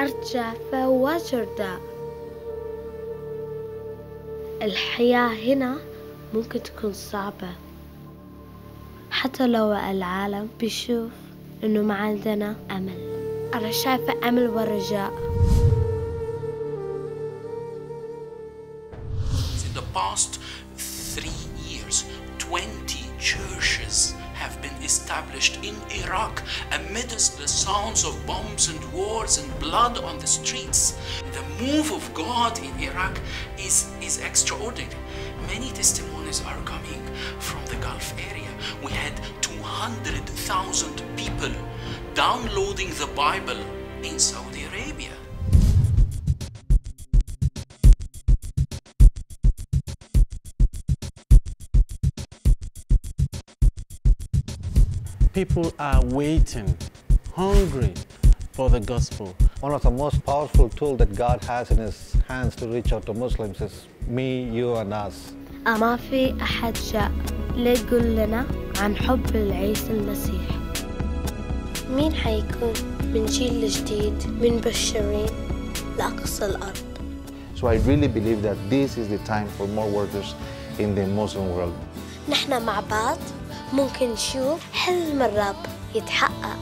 أرض جافة وجرداء الحياة هنا ممكن تكون صعبة. حتى لو العالم بيشوف إنه ما عندنا أمل. أنا شايفة أمل ورجاء. In the past three established in Iraq amidst the sounds of bombs and wars and blood on the streets. The move of God in Iraq is, is extraordinary. Many testimonies are coming from the Gulf area. We had 200,000 people downloading the Bible in Saudi People are waiting, hungry for the gospel. One of the most powerful tools that God has in his hands to reach out to Muslims is me, you and us. أما في أحد جاء ليقول لنا عن حب العيسى المسيح مين حيكون من جيل جديد من بشرين لأقصى الأرض So I really believe that this is the time for more workers in the Muslim world. نحن مع بعض ممكن نشوف حلم الرب يتحقق.